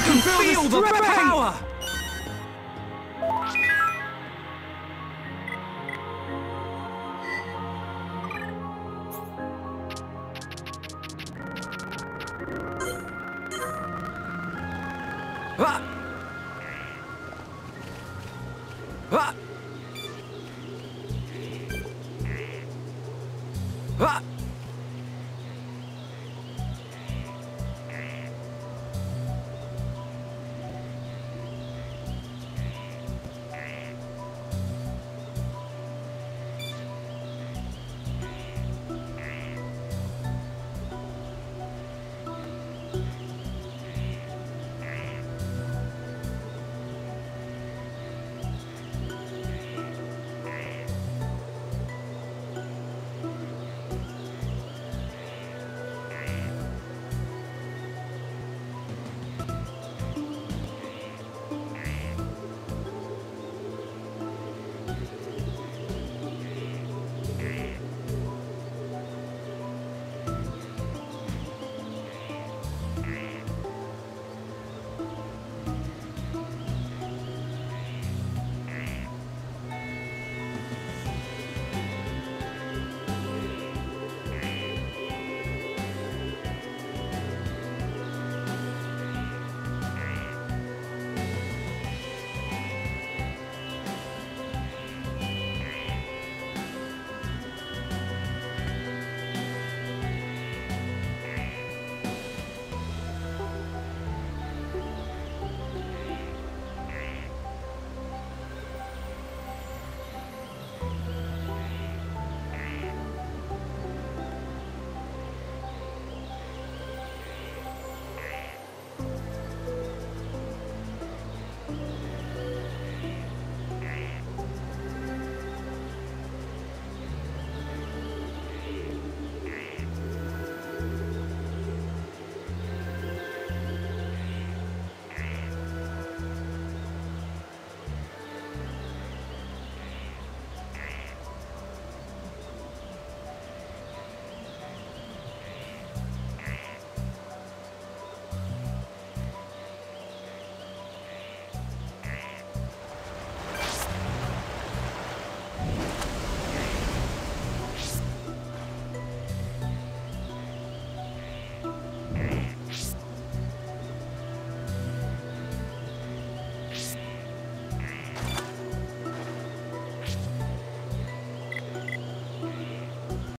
I can feel the power! Ah! Ah! Ah!